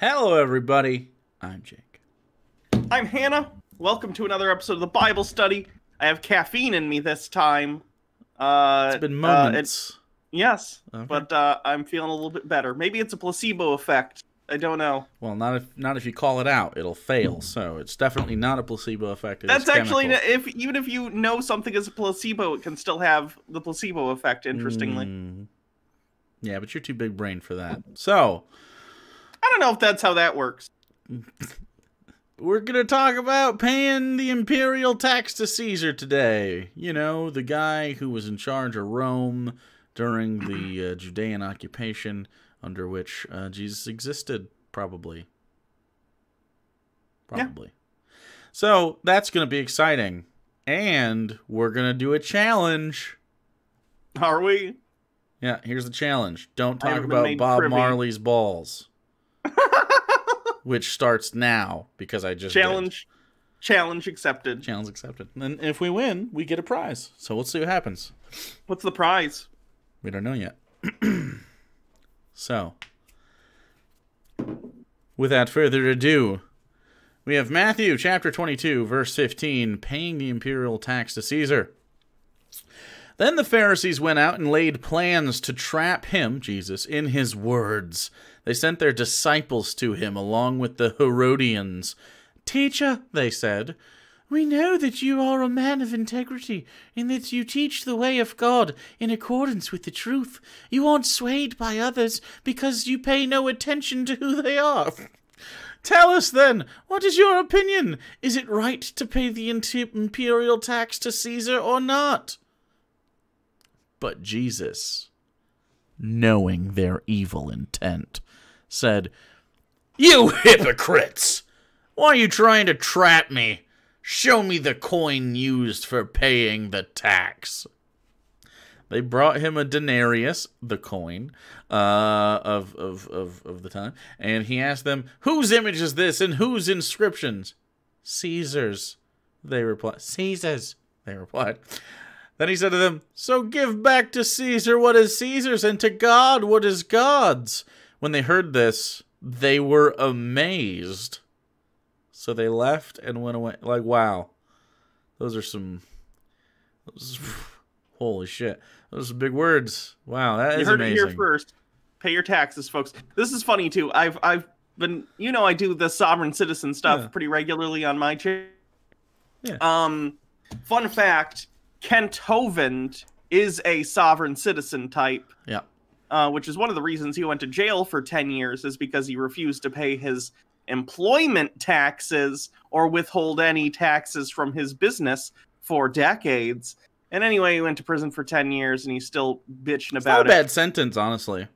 Hello, everybody. I'm Jake. I'm Hannah. Welcome to another episode of the Bible study. I have caffeine in me this time. Uh, It's been uh, it- moments. yes, Okay. but uh, I'm feeling a little bit better. Maybe it's a placebo effect. I don't know. well, not if not if you call it out, it'll fail. So it's definitely not a placebo effect. it That's actually if even if you know something is a placebo, it can still have the placebo effect. Interestingly, Mm. Yeah, but you're too big brain for that. So I don't know if that's how that works. we're gonna talk about paying the imperial tax to Caesar today. You know, the guy who was in charge of Rome during the uh, Judean occupation, under which uh, Jesus existed, probably. Yeah. Probably. So that's gonna be exciting, and we're gonna do a challenge. Are we? Yeah, here's the challenge. Don't talk about Bob privy. Marley's balls. which starts now because I just did. Challenge, challenge accepted. Challenge accepted. And if we win, we get a prize. So we'll see what happens. What's the prize? We don't know yet. so, without further ado, we have Matthew chapter 22, verse 15, paying the imperial tax to Caesar. Then the Pharisees went out and laid plans to trap him, Jesus, in his words. They sent their disciples to him along with the Herodians. Teacher, they said, we know that you are a man of integrity, and that you teach the way of God in accordance with the truth. You aren't swayed by others because you pay no attention to who they are. Tell us then, what is your opinion? Is it right to pay the imperial tax to Caesar or not? But Jesus, knowing their evil intent, said, You hypocrites! Why are you trying to trap me? Show me the coin used for paying the tax. They brought him a denarius, the coin, uh, of, of, of, of the time, and he asked them, Whose image is this and whose inscriptions? Caesar's, they replied. Caesar's, they replied. Then he said to them, So give back to Caesar what is Caesar's, and to God what is God's. When they heard this, they were amazed. So they left and went away. Like, wow. Those are some. Those, holy shit. Those are big words. Wow, that you is heard amazing. it here first. Pay your taxes, folks. This is funny too. I've I've been you know I do the sovereign citizen stuff Yeah. pretty regularly on my channel. Yeah. Um, fun fact: Kent Hovind is a sovereign citizen type, Yeah. uh, which is one of the reasons he went to jail for ten years, is because he refused to pay his employment taxes or withhold any taxes from his business for decades. And anyway, he went to prison for ten years, and he's still bitching It's not a it bad sentence, honestly.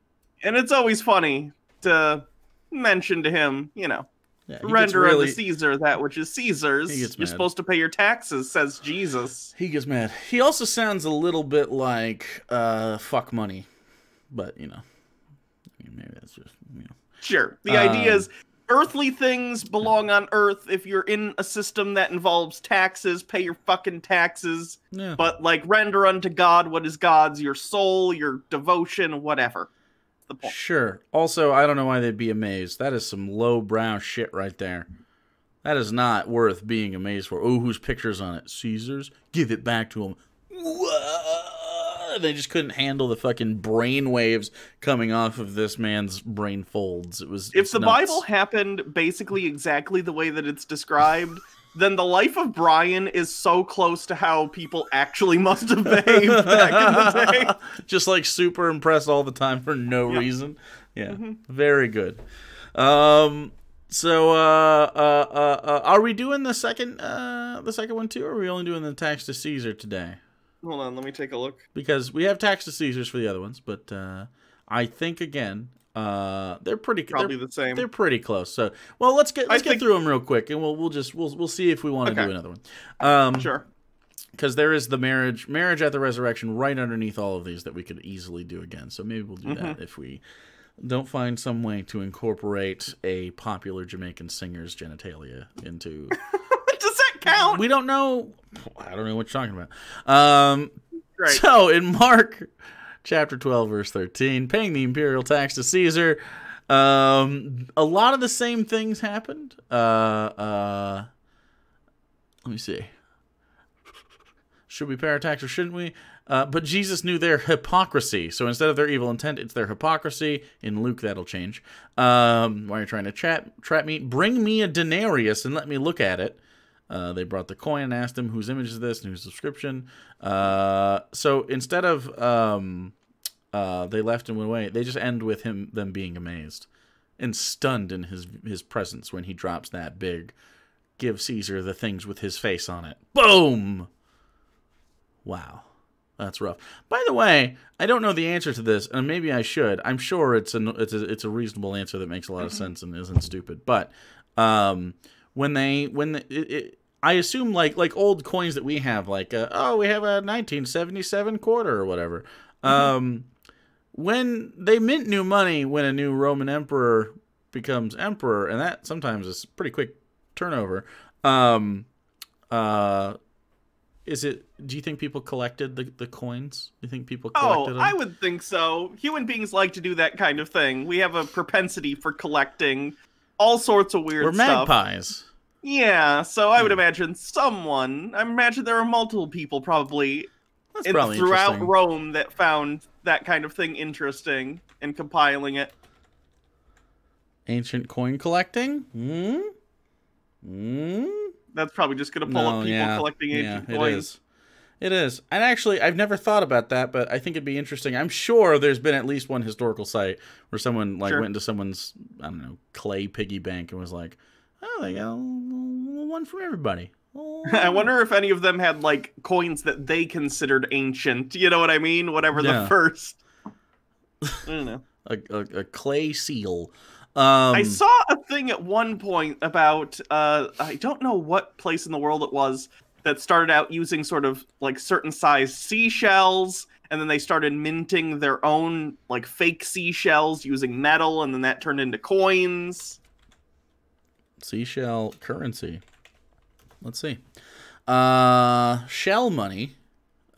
and it's always funny to mention to him, you know, Yeah, render really, unto Caesar that which is Caesar's. You're mad. supposed to pay your taxes, says Jesus. He gets mad. He also sounds a little bit like uh, fuck money, but you know, maybe that's just you know. Sure. The Um, idea is earthly things belong on earth. If you're in a system that involves taxes, pay your fucking taxes. Yeah. But like render unto God what is God's, your soul, your devotion, whatever. The point. Sure. Also, I don't know why they'd be amazed. That is some lowbrow shit right there. That is not worth being amazed for. Oh, whose picture's on it? Caesar's? Give it back to him. They just couldn't handle the fucking brain waves coming off of this man's brain folds. It was. If the nuts. Bible happened basically exactly the way that it's described, then the life of Brian is so close to how people actually must have behaved back in the day. just like super impressed all the time for no Yeah. reason. Yeah, Mm-hmm. very good. Um, so uh, uh, uh, uh, are we doing the second uh the second one too, or are we only doing the tax to Caesar today? Hold on, let me take a look. Because we have tax to Caesars for the other ones, but uh, I think again, uh, they're pretty Probably they're, the same. they're pretty close. So, well, let's get let's get think- through them real quick, and we'll we'll just we'll we'll see if we want to Okay. do another one. Um, Sure. because there is the marriage marriage at the resurrection right underneath all of these that we could easily do again so maybe we'll do Mm-hmm. that if we don't find some way to incorporate a popular jamaican singer's genitalia into Does that count? we don't know i don't know what you're talking about um Right. so in mark chapter 12 verse 13 paying the imperial tax to caesar Um, a lot of the same things happened. Uh, uh, let me see. Should we pay our tax or shouldn't we? Uh, but Jesus knew their hypocrisy. So instead of their evil intent, it's their hypocrisy. In Luke, that'll change. Um, why are you trying to trap, trap me? Bring me a denarius and let me look at it. Uh, they brought the coin and asked him whose image is this and whose subscription. Uh, so instead of um, uh, they left and went away, they just end with him them being amazed and stunned in his his presence when he drops that big. Give Caesar the things with his face on it. Boom. Wow. That's rough. By the way, I don't know the answer to this, and maybe I should. I'm sure it's a it's a it's a reasonable answer that makes a lot of sense and isn't stupid. But um, when they when the, it, it, I assume like like old coins that we have, like uh, oh we have a 1977 quarter or whatever. Um, when they mint new money, when a new Roman emperor becomes emperor, and that sometimes is pretty quick turnover. Um, uh, is it? Do you think people collected the, the coins? Do you think people collected Oh, them? I would think so. Human beings like to do that kind of thing. We have a propensity for collecting all sorts of weird We're stuff. magpies. Yeah, so I would Hmm. imagine someone. I imagine there are multiple people probably in, probably throughout. Rome that found that kind of thing interesting and compiling it. Ancient coin collecting. Hmm. Hmm. That's probably just gonna pull No, up people yeah, collecting yeah, ancient it coins. It is. And actually, I've never thought about that, but I think it'd be interesting. I'm sure there's been at least one historical site where someone like Sure. went into someone's I don't know clay piggy bank and was like, "Oh, they got one for everybody." I wonder if any of them had like coins that they considered ancient. You know what I mean? Whatever Yeah. the first. I don't know. a, a, a clay seal. Um, I saw a thing at one point about uh I don't know what place in the world it was that started out using sort of like certain size seashells and then they started minting their own like fake seashells using metal and then that turned into coins. seashell currency. Let's see. Uh, shell money.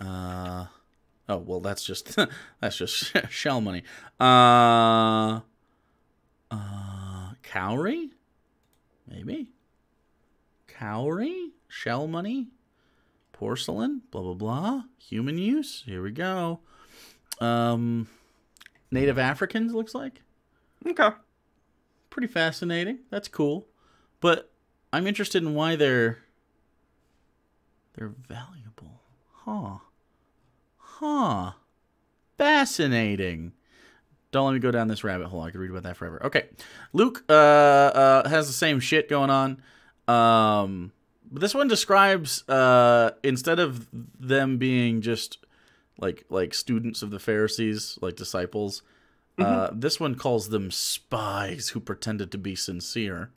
Uh, oh well, that's just that's just shell money. Uh, uh, cowrie, maybe. Cowrie, shell money, porcelain, blah blah blah. Human use. Here we go. Um, Native Africans looks like Okay. pretty fascinating. That's cool. But I'm interested in why they're they're valuable. Huh. Huh. Fascinating. Don't let me go down this rabbit hole. I could read about that forever. Okay. Luke uh, uh, has the same shit going on. Um, but this one describes uh, instead of them being just like like students of the Pharisees, like disciples, uh, this one calls them spies who pretended to be sincere,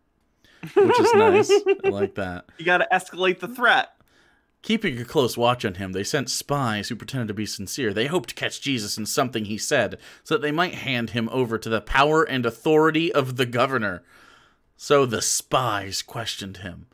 which is nice. I like that. You got to escalate the threat. Keeping a close watch on him, they sent spies who pretended to be sincere. They hoped to catch Jesus in something he said, so that they might hand him over to the power and authority of the governor. So the spies questioned him.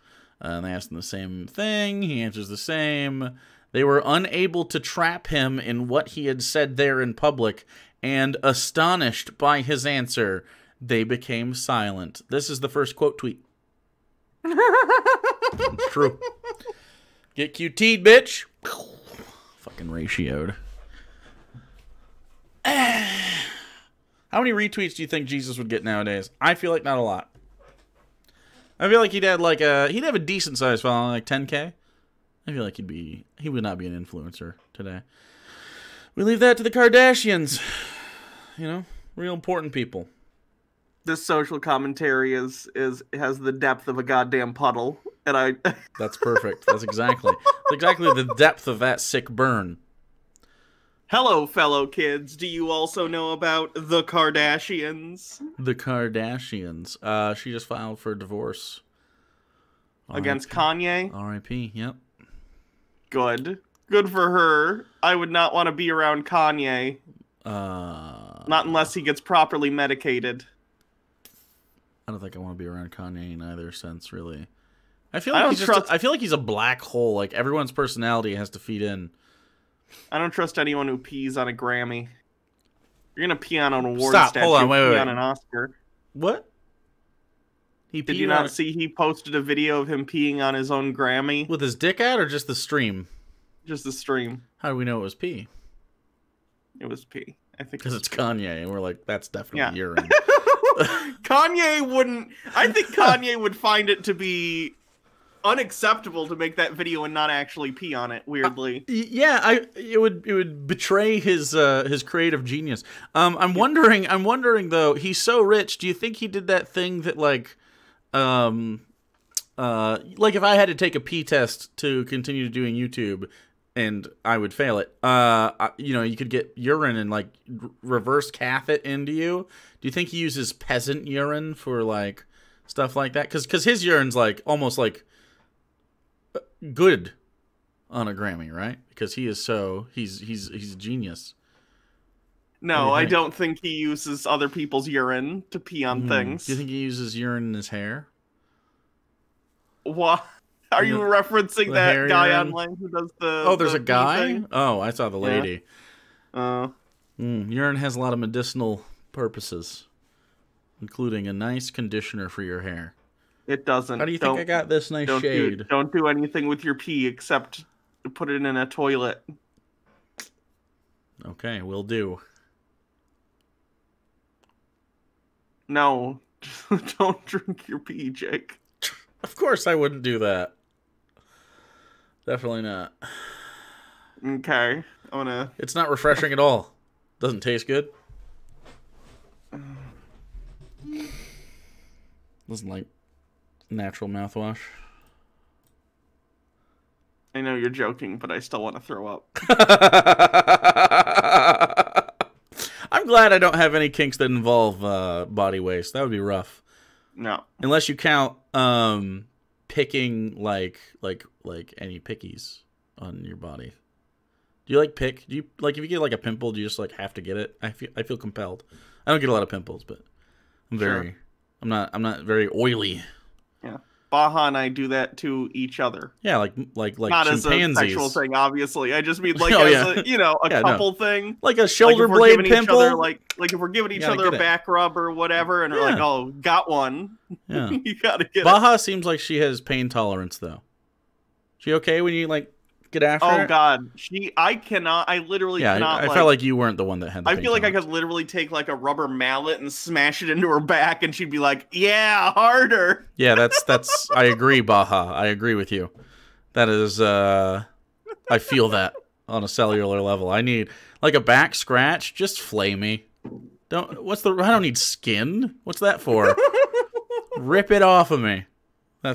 Uh, and they asked him the same thing. He answers the same. They were unable to trap him in what he had said there in public, and astonished by his answer, they became silent. This is the first quote tweet. True. Get QT'd, bitch. Fucking ratioed. How many retweets do you think Jesus would get nowadays? I feel like not a lot. I feel like he'd had like a he'd have a decent sized following, like 10k. I feel like he'd be he would not be an influencer today. We leave that to the Kardashians. You know, real important people. This social commentary is is has the depth of a goddamn puddle, and I That's perfect. That's exactly that's exactly the depth of that sick burn. Hello, fellow kids. Do you also know about the Kardashians The Kardashians. Uh, she just filed for divorce. against Kanye? R.I.P. Yep. Good. Good for her. I would not want to be around Kanye, Uh, not unless he gets properly medicated. I don't think I want to be around Kanye in either sense, really. I feel like don't he's just a- I feel like he's a black hole. Like everyone's personality has to feed in. I don't trust anyone who pees on a Grammy. You're gonna pee on an award Stop. statue. Hold on. Wait, wait, pee wait. on an Oscar. What? He Did you not it see he posted a video of him peeing on his own Grammy? with his dick out or just the stream? Just the stream. How do we know it was pee? It was pee. I think Because it's Kanye, and we're like, that's definitely Yeah. urine. Kanye wouldn't. I think Kanye would find it to be unacceptable to make that video and not actually pee on it. Weirdly, Y- yeah, I it would it would betray his uh his creative genius. Um I'm wondering I'm wondering though, he's so rich, do you think he did that thing that like um uh like if I had to take a P test to continue doing YouTube and I would fail it. Uh I- you know, you could get urine and like r- reverse cath it into you. Do you think he uses peasant urine for like stuff like that? Cuz cuz his urine's like almost like uh, good on a Grammy, right? Because he is so he's he's he's a genius. no, I think? don't think he uses other people's urine to pee on Hmm. things. Do you think he uses urine in his hair? What? Are you The- referencing the that guy urine? online who does the? Oh, there's the a guy. thing? Oh, I saw the Yeah. lady. Uh, Mm, urine has a lot of medicinal purposes, including a nice conditioner for your hair. It doesn't. How do you think Don't- I got this nice don't shade? Do, don't do anything with your pee except put it in a toilet. Okay, we'll do. No, don't drink your pee, Jake. Of course, I wouldn't do that. Definitely not. Okay, I'm gonna. It's not refreshing at all. Doesn't taste good. Doesn't like natural mouthwash. I know you're joking, but I still want to throw up. I'm glad I don't have any kinks that involve uh, body waste. That would be rough. No, Unless you count um, picking like like like any pickies on your body. Do you like pick? Do you like if you get like a pimple? Do you just like have to get it? I feel I feel compelled. I don't get a lot of pimples, but I'm Sure. very I'm not I'm not very oily. Baja and I do that to each other. Yeah, like like like Not as a sexual thing, obviously. I just mean like Oh, as yeah. a you know a Yeah, no. couple thing. Like a shoulder we're blade pimple. other, like like if we're giving each other a it. back rub or whatever, and we're like, oh, got one. yeah. you gotta get it. Baja seems like she has pain tolerance though. She okay when you like get after Oh god, she. I cannot. I literally Yeah, cannot. I, I like, felt like you weren't the one that had. The I feel like I could literally take like a rubber mallet and smash it into her back, and she'd be like, "Yeah, harder." Yeah, that's that's. I agree, Baja. I agree with you. That is. uh I feel that on a cellular level. I need like a back scratch. Just flay me. Don't. What's the? I don't need skin. What's that for? Rip it off of me.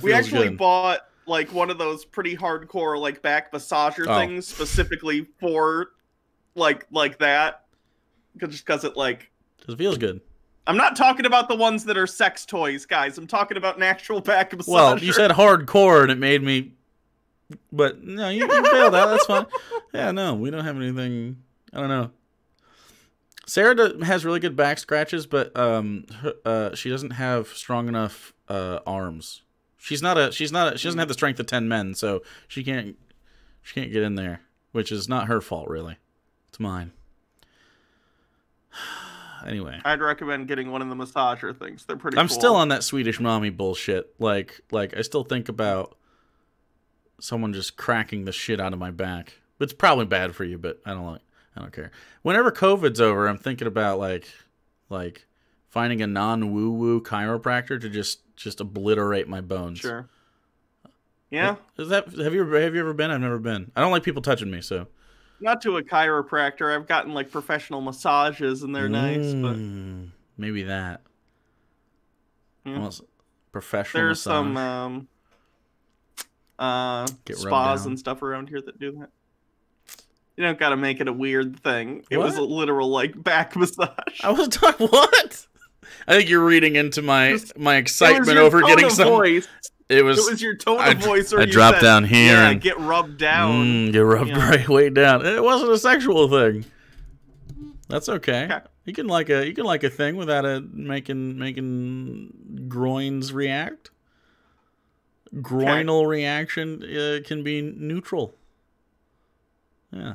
We actually good. bought like one of those pretty hardcore like back massager Oh. things specifically for like like that, just because it like. Just feels good. I'm not talking about the ones that are sex toys, guys. I'm talking about an actual back massager. Well, you said hardcore, and it made me. But no, you, you failed that. That's fine. Yeah, no, we don't have anything. I don't know. Sarah has really good back scratches, but um, her, uh, she doesn't have strong enough uh arms. She's not a. She's not. A, she doesn't hmm. have the strength of ten men, so she can't. She can't get in there, which is not her fault, really. It's mine. anyway. I'd recommend getting one of the massager things. They're pretty. I'm cool. still on that Swedish mommy bullshit. Like, like I still think about someone just cracking the shit out of my back. It's probably bad for you, but I don't like. I don't care. Whenever COVID's over, I'm thinking about like, like finding a non woo woo chiropractor to just just obliterate my bones. Sure. Yeah, Is that have you ever have you ever been? I've never been. I don't like people touching me, so not to a chiropractor. I've gotten like professional massages and they're nice, but Mm, maybe that. Yeah. Well, professional there's massage. some um, uh, spas and stuff around here that do that. You don't got to make it a weird thing. It was a literal like back massage. I was talking what? I think you're reading into my Just- my It was excitement your over tone getting of some. voice. It was. It was your tone I- of voice. Where I you dropped said, down here Yeah, and- get rubbed down. Mm, you rubbed Yeah. right way down. It wasn't a sexual thing. That's okay. Okay. You can like a you can like a thing without it making making groins react. Groinal reaction uh, can be neutral. Yeah.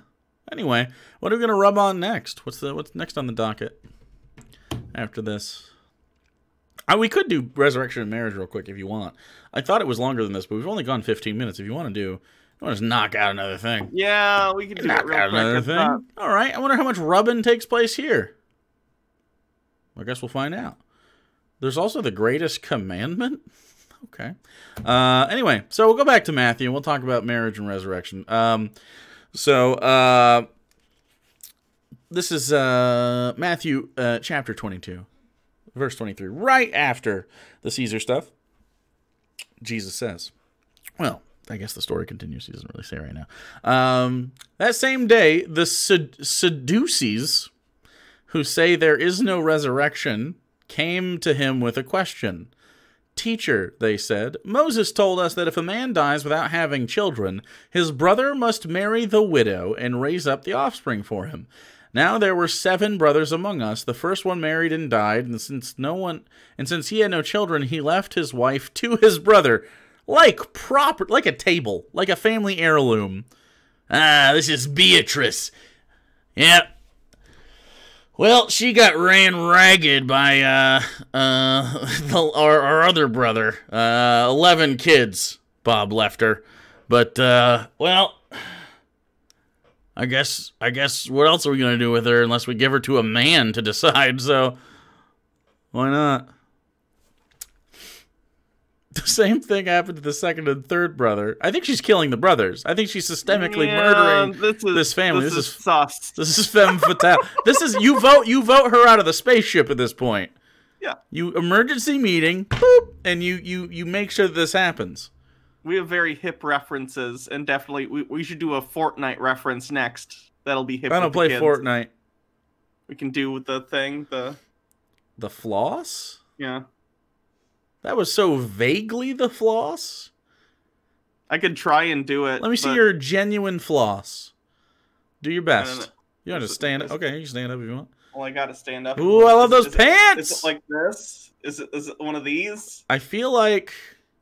Anyway, what are we gonna rub on next? What's the what's next on the docket after this? Uh, we could do resurrection and marriage real quick if you want. I thought it was longer than this, but we've only gone 15 minutes. If you want to do, you want to just knock out another thing. Yeah, we can do knock out quick. another thing. not- All right. I wonder how much rubbing takes place here. I guess we'll find out. There's also the greatest commandment. Okay. Uh, anyway, so we'll go back to Matthew and we'll talk about marriage and resurrection. Um, so uh, this is uh, Matthew uh, chapter 22, verse 23. Right after the Caesar stuff, Jesus says, well, I guess the story continues. He doesn't really say right now. Um, that same day, the Sad- Sadducees, who say there is no resurrection, came to him with a question. Teacher, they said, Moses told us that if a man dies without having children, his brother must marry the widow and raise up the offspring for him. Now there were seven brothers among us. The first one married and died, and since no one and since he had no children, he left his wife to his brother, like proper like a table, like a family heirloom. Ah, this is Beatrice. Yep, well, she got ran ragged by uh uh the, our, our other brother. Uh, eleven kids. Bob left her, but uh, well, I guess I guess what else are we gonna do with her unless we give her to a man to decide? So why not? The same thing happened to the second and third brother. I think she's killing the brothers. I think she's systemically Yeah, murdering this, is, this family. This, This is, is- sus. this is femme fatale. this is you vote you vote her out of the spaceship at this point. Yeah. You emergency meeting, boop, and you you you make sure that this happens. We have very hip references, and definitely we, we should do a Fortnite reference next. That'll be hip. I don't play kids. Fortnite. We can do the thing. The The floss? yeah. That was so vaguely the floss. I could try and do it. Let me see your genuine floss. Do your best. You want to stand up? Okay, you can stand up if you want. Well, I gotta stand up. Ooh, I love those is pants. It, is it like this? Is it is it one of these? I feel like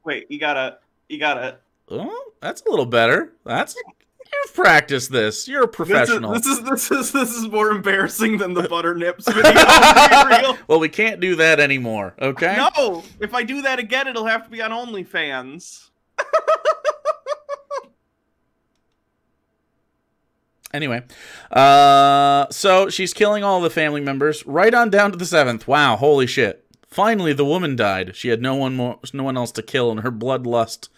Wait, you gotta you gotta. oh, that's a little better. That's you've practiced this. You're a professional. This is, this is this is this is more embarrassing than the butter nips video. to be real. well, we can't do that anymore. Okay. No, if I do that again, it'll have to be on OnlyFans. Anyway, uh, so she's killing all the family members, right on down to the seventh. Wow, holy shit! Finally, the woman died. She had no one more, no one else to kill, and her bloodlust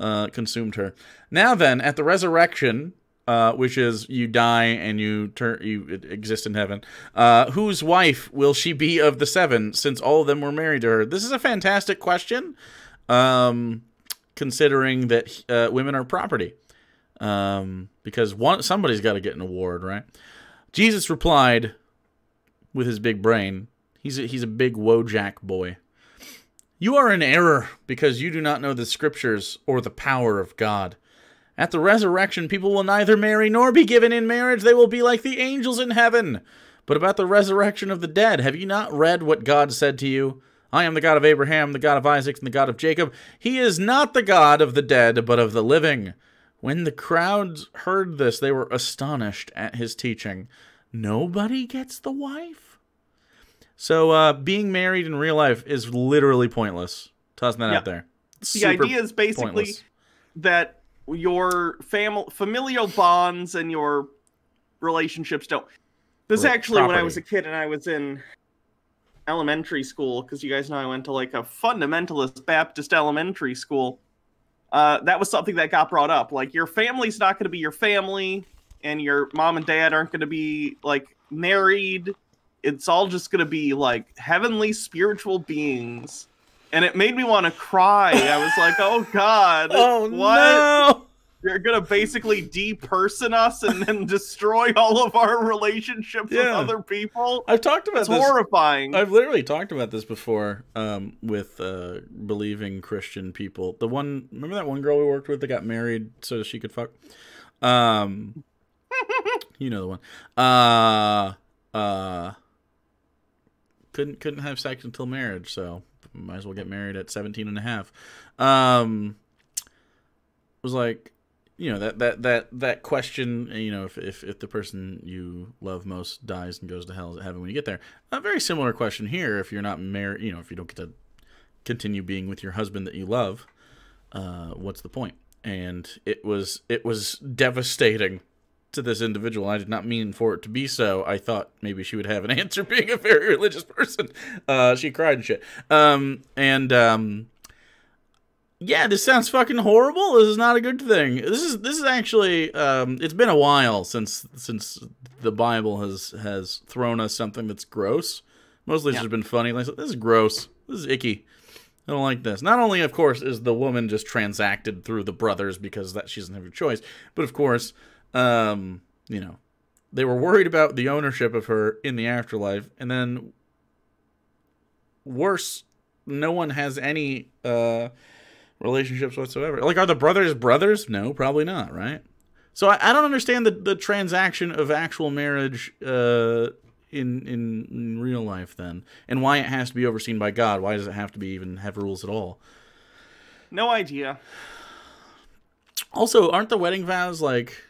uh, consumed her. Now then, at the resurrection, uh, which is you die and you turn, you exist in heaven. Uh, whose wife will she be of the seven, since all of them were married to her? This is a fantastic question, um, considering that uh, women are property um, because one somebody's got to get an award, right? Jesus replied with his big brain. He's a, he's a big Wojak boy. You are in error because you do not know the scriptures or the power of God. At the resurrection, people will neither marry nor be given in marriage. They will be like the angels in heaven. But about the resurrection of the dead, have you not read what God said to you? I am the God of Abraham, the God of Isaac, and the God of Jacob. He is not the God of the dead, but of the living. When the crowds heard this, they were astonished at his teaching. Nobody gets the wife? So, uh, being married in real life is literally pointless. Tossing that Yeah. out there. The idea is basically pointless. that your family familial bonds and your relationships don't this is actually when i was a kid and i was in elementary school because you guys know i went to like a fundamentalist baptist elementary school uh, that was something that got brought up like your family's not going to be your family and your mom and dad aren't going to be like married it's all just going to be like heavenly spiritual beings and it made me want to cry i was like oh god Oh, what no! you're gonna basically deperson us and then destroy all of our relationships with other people. I've talked about It's this. horrifying. I've literally talked about this before um, with uh, believing Christian people. The one, remember that one girl we worked with that got married so she could fuck? Um, you know the one. Uh, uh, couldn't couldn't have sex until marriage, so might as well get married at 17 and a half. Um, was like, you know that that that that question you know if, if if the person you love most dies and goes to hell heaven when you get there a very similar question here if you're not married you know if you don't get to continue being with your husband that you love, uh, what's the point? And it was it was devastating to this individual. I did not mean for it to be so. I thought maybe she would have an answer being a very religious person. Uh, she cried and shit. Um, and um, yeah, this sounds fucking horrible. This is not a good thing. This is this is actually um, it's been a while since since the Bible has has thrown us something that's gross. Mostly it's Yeah. just been funny. Like this is gross. This is icky. I don't like this. Not only, of course, is the woman just transacted through the brothers because that she doesn't have a choice, but of course, um, you know, they were worried about the ownership of her in the afterlife, and then worse, no one has any uh relationships whatsoever. Like, are the brothers brothers? No, probably not, right? So I, I don't understand the, the transaction of actual marriage uh, in, in in real life then, and why it has to be overseen by God. Why does it have to be even have rules at all? No idea. Also, aren't the wedding vows like?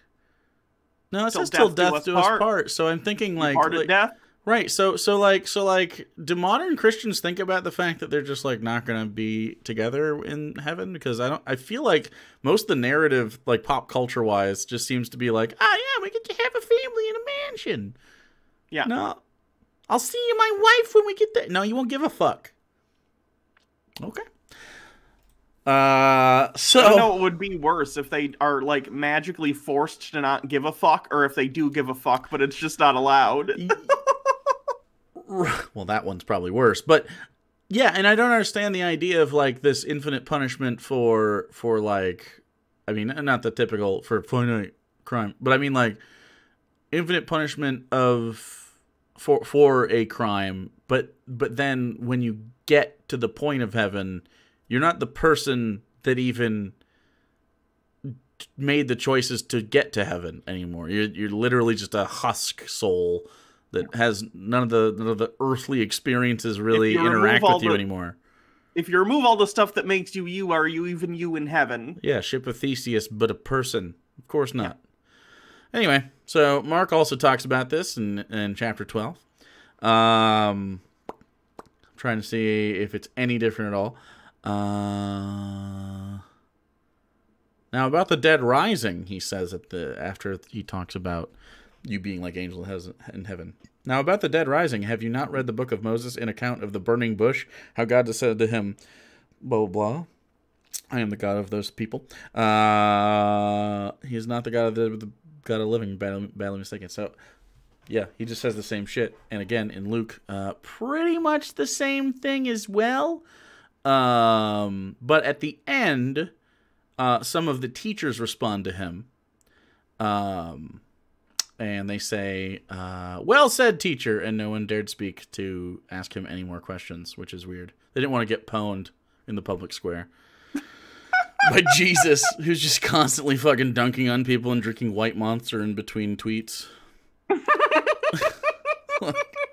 No, it says till death do us part. part. So I'm thinking like, Part like death. right. So so like so like, do modern Christians think about the fact that they're just like not gonna be together in heaven? Because I don't. I feel like most of the narrative, like pop culture wise, just seems to be like, ah, yeah, we get to have a family in a mansion. Yeah. No, I'll see you, my wife, when we get there. No, you won't give a fuck. Okay. Uh, so I know what would be worse if they are like magically forced to not give a fuck, or if they do give a fuck, but it's just not allowed. well, that one's probably worse. But yeah, and I don't understand the idea of like this infinite punishment for for like, I mean, not the typical for finite crime, but I mean like infinite punishment of for for a crime. But but then when you get to the point of heaven, you're not the person that even made the choices to get to heaven anymore. You're you're literally just a husk soul that has none of the none of the earthly experiences really interact with you the- anymore. If you remove all the stuff that makes you you, are you even you in heaven? Yeah, ship of Theseus, but a person. Of course not. Anyway, so Mark also talks about this in, in chapter 12. Um, I'm trying to see if it's any different at all. Uh, now about the dead rising, he says at the after he talks about you being like angel in heaven. Now about the dead rising, have you not read the book of Moses in account of the burning bush? How God said to him, blah blah. blah. I am the God of those people. Uh, he is not the God of the, the God of living, badly, badly mistaken. So, yeah, he just says the same shit. And again, in Luke, uh, pretty much the same thing as well. Um, but at the end, uh, some of the teachers respond to him. Um, and they say, uh, "Well said, teacher," and no one dared speak to ask him any more questions, which is weird. They didn't want to get pwned in the public square by Jesus, who's just constantly fucking dunking on people and drinking White Monster in between tweets.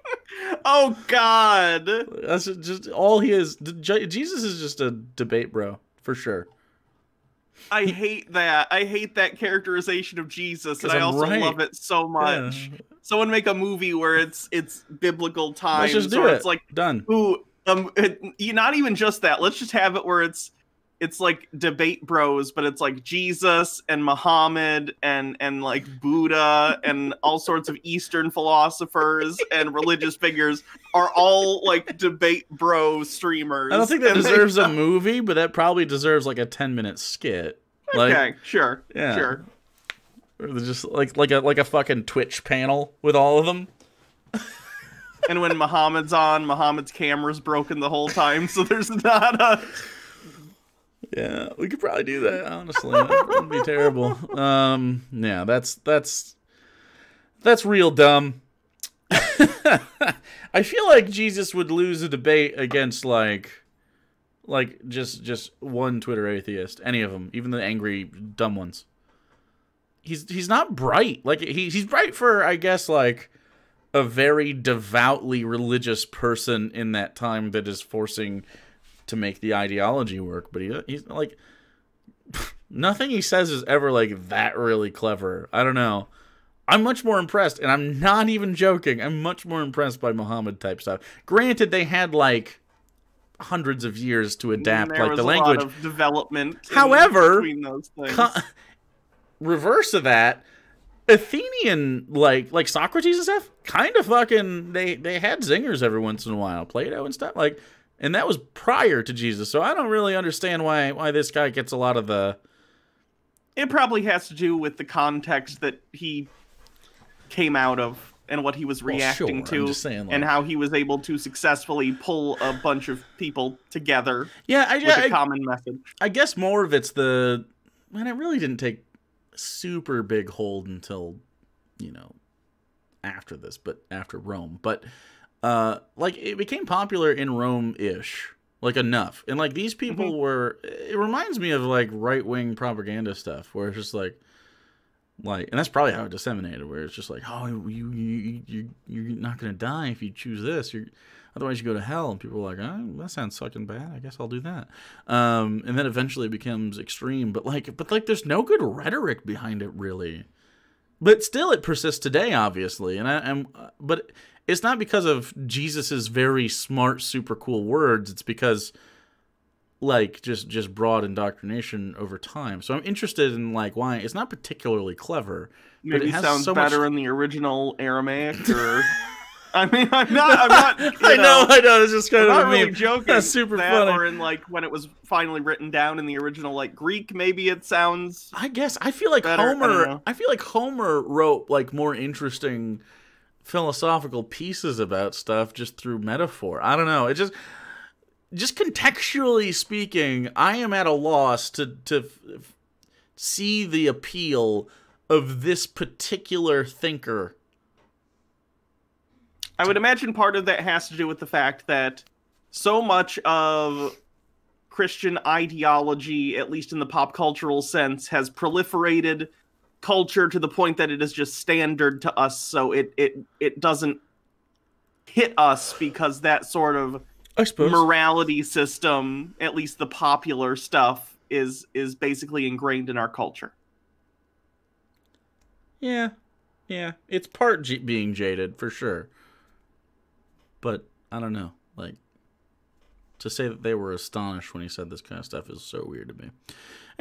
Oh God! That's just all he is. Jesus is just a debate bro for sure. I hate that. I hate that characterization of Jesus, and I I'm also right. love it so much. Yeah. Someone make a movie where it's it's biblical times, Let's just do it. it's like Done. Ooh, um, it, you not even just that. Let's just have it where it's it's like debate bros, but it's like Jesus and Muhammad and and like Buddha and all sorts of Eastern philosophers and religious figures are all like debate bro streamers. I don't think that deserves a movie, but that probably deserves like a ten minute skit. Like, okay, sure, Yeah. sure. or just like like a like a fucking Twitch panel with all of them. And when Muhammad's on, Muhammad's camera's broken the whole time, so there's not a. Yeah, we could probably do that. Honestly, that would be terrible. Um, yeah, that's that's that's real dumb. I feel like Jesus would lose a debate against like like just just one Twitter atheist, any of them, even the angry dumb ones. He's he's not bright. Like he he's bright for I guess like a very devoutly religious person in that time that is forcing to make the ideology work, but he he's like nothing he says is ever like that really clever. I don't know. I'm much more impressed, and I'm not even joking. I'm much more impressed by Muhammad type stuff. Granted, they had like hundreds of years to adapt like the a language. lot of development. However, between those things. Co- reverse of that, Athenian like like Socrates and stuff, kind of fucking they they had zingers every once in a while, Plato and stuff like, and that was prior to Jesus. So I don't really understand why why this guy gets a lot of the it probably has to do with the context that he came out of and what he was Well, reacting sure, I'm to just saying, like- and how he was able to successfully pull a bunch of people together yeah I with a I, common message. I guess more of it's the man. It really didn't take super big hold until you know after this, but after Rome. But uh, like it became popular in Rome ish, like enough. And like these people were. It reminds me of like right wing propaganda stuff, where it's just like. Like, and that's probably how it disseminated. Where it's just like, oh, you you you you're not gonna die if you choose this. You're otherwise you go to hell. And people are like, oh, that sounds fucking bad. I guess I'll do that. Um, and then eventually it becomes extreme. But like, but like, there's no good rhetoric behind it really. But still, it persists today, obviously. And I am, but it's not because of Jesus's very smart, super cool words. It's because like just just broad indoctrination over time. So I'm interested in like why it's not particularly clever. but Maybe it sounds so much- better in the original Aramaic or I mean I'm not I'm not I know, I know. It's just kind I'm of not really meme. joking. That's super that, funny. Or in like when it was finally written down in the original like Greek, maybe it sounds I guess I feel like Better, Homer. know. I, feel like Homer wrote like more interesting philosophical pieces about stuff just through metaphor. I don't know. It just just contextually speaking, I am at a loss to to see the appeal of this particular thinker. I would imagine part of that has to do with the fact that so much of Christian ideology, at least in the pop cultural sense, has proliferated culture to the point that it is just standard to us. So it it it doesn't hit us because that sort of morality system, at least the popular stuff, is is basically ingrained in our culture. Yeah, yeah, it's part j- being jaded for sure. But I don't know, like to say that they were astonished when he said this kind of stuff is so weird to me.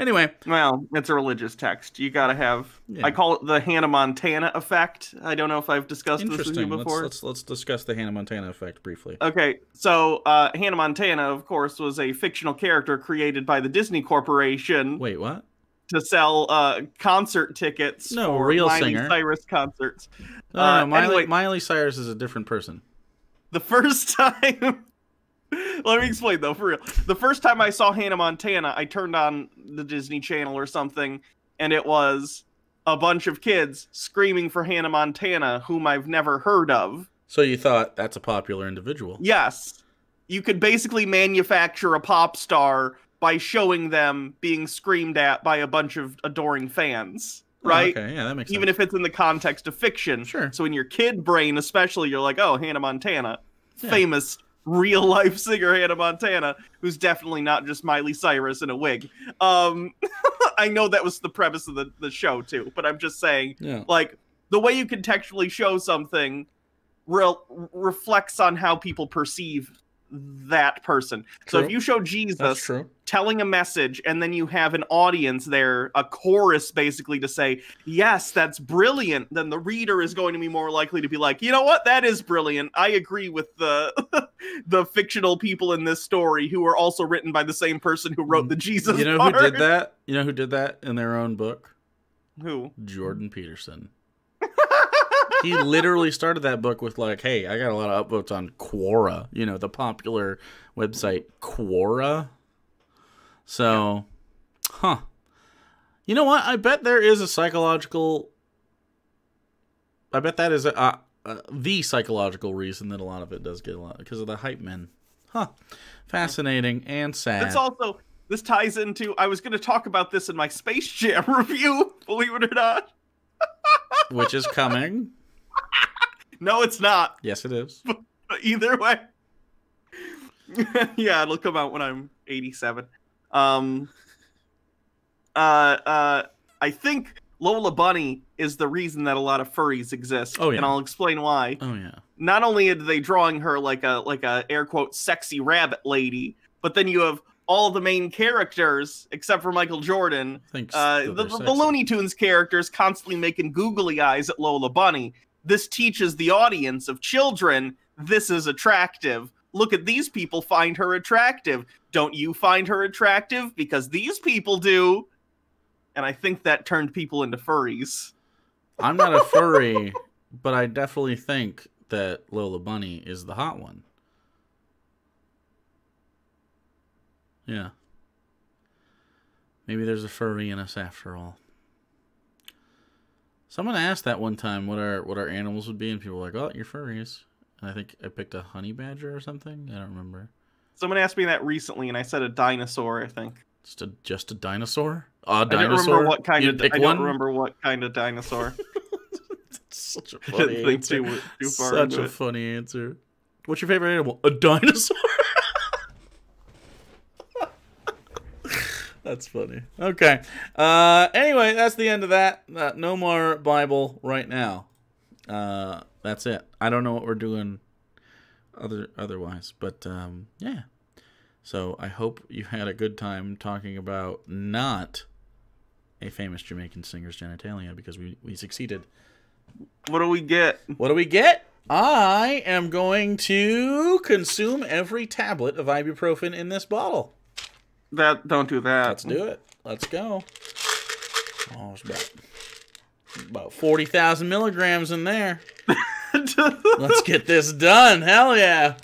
Anyway, Well, it's a religious text. You gotta have. Yeah. I call it the Hannah Montana effect. I don't know if I've discussed this with you interesting. Let's, before. let's let's discuss the Hannah Montana effect briefly. Okay, so uh, Hannah Montana, of course, was a fictional character created by the Disney Corporation Wait, what? to sell uh, concert tickets No, for real Miley singer. Cyrus concerts. No, Uh, no, Miley, anyway- Miley Cyrus is a different person. The first time. Let me explain though, for real. The first time I saw Hannah Montana, I turned on the Disney Channel or something, and it was a bunch of kids screaming for Hannah Montana, whom I've never heard of. So you thought that's a popular individual? Yes, you could basically manufacture a pop star by showing them being screamed at by a bunch of adoring fans, Oh, right? okay, yeah, that makes Even sense. if it's in the context of fiction. Sure. So in your kid brain, especially, you're like, oh, Hannah Montana, Yeah. famous real life singer Hannah Montana, who's definitely not just Miley Cyrus in a wig. Um, I know that was the premise of the, the show too, but I'm just saying, yeah. like, the way you contextually show something re- reflects on how people perceive that person. So if you show Jesus telling a message and then you have an audience there, a chorus basically to say, yes, that's brilliant, then the reader is going to be more likely to be like, you know what, that is brilliant. I agree with the the fictional people in this story who are also written by the same person who wrote the Jesus. Mm, You know part. who did that? You know who did that in their own book? Who? Jordan Peterson. he literally started that book with like, "Hey, I got a lot of upvotes on Quora, you know, the popular website Quora." So, huh? You know what? I bet there is a psychological. I bet that is a, uh, uh, the psychological reason that a lot of it does get a lot because of the hype men. Huh? Fascinating and sad. It's also this ties into I was going to talk about this in my Space Jam review, believe it or not. which is coming. No, it's not. Yes, it is. But either way. yeah, it'll come out when I'm 87. Um uh uh I think Lola Bunny is the reason that a lot of furries exist. Oh, yeah. And I'll explain why. Oh yeah. Not only are they drawing her like a like a air quote sexy rabbit lady, but then you have all the main characters except for Michael Jordan. Thanks. Uh, the, the, the Looney Tunes characters constantly making googly eyes at Lola Bunny. This teaches the audience of children this is attractive. Look at these people find her attractive. Don't you find her attractive? Because these people do. And I think that turned people into furries. I'm not a furry, but I definitely think that Lola Bunny is the hot one. Yeah. Maybe there's a furry in us after all. Someone asked that one time what our what our animals would be, and people were like, "Oh, you're furries." And I think I picked a honey badger or something. I don't remember. Someone asked me that recently, and I said a dinosaur. I think. Just a just a dinosaur. A dinosaur. I don't remember what kind You'd of. I one? don't remember what kind of dinosaur. Such a funny answer. too, too far Such a it. funny answer. What's your favorite animal? A dinosaur. that's funny. Okay. Uh, anyway, that's the end of that. Uh, no more Bible right now. Uh, that's it. I don't know what we're doing other otherwise, but um, yeah. So I hope you had a good time talking about not a famous Jamaican singer's genitalia because we, we succeeded. What do we get? What do we get? I am going to consume every tablet of ibuprofen in this bottle. That don't do that. Let's do it. Let's go. Oh, it's about about forty thousand milligrams in there. Let's get this done. Hell yeah!